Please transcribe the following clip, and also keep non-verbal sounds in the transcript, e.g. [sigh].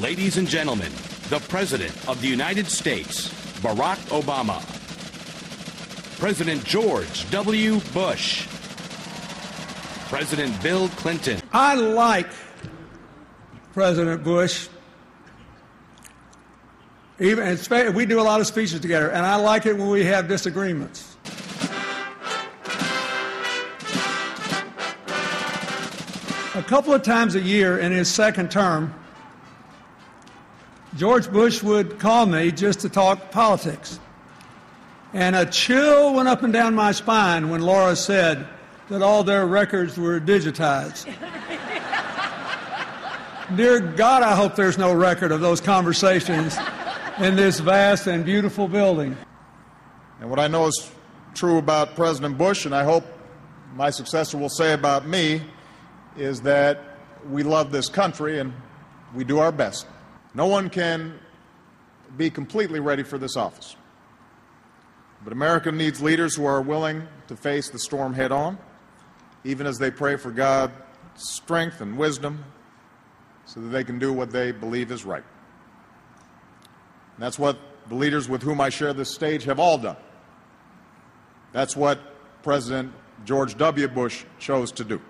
Ladies and gentlemen, the President of the United States, Barack Obama. President George W. Bush. President Bill Clinton. I like President Bush. Even we do a lot of speeches together, and I like it when we have disagreements. A couple of times a year in his second term, George Bush would call me just to talk politics. And a chill went up and down my spine when Laura said that all their records were digitized. [laughs] Dear God, I hope there's no record of those conversations in this vast and beautiful building. And what I know is true about President Bush, and I hope my successor will say about me, is that we love this country and we do our best. No one can be completely ready for this office. But America needs leaders who are willing to face the storm head on, even as they pray for God's strength and wisdom so that they can do what they believe is right. And that's what the leaders with whom I share this stage have all done. That's what President George W. Bush chose to do.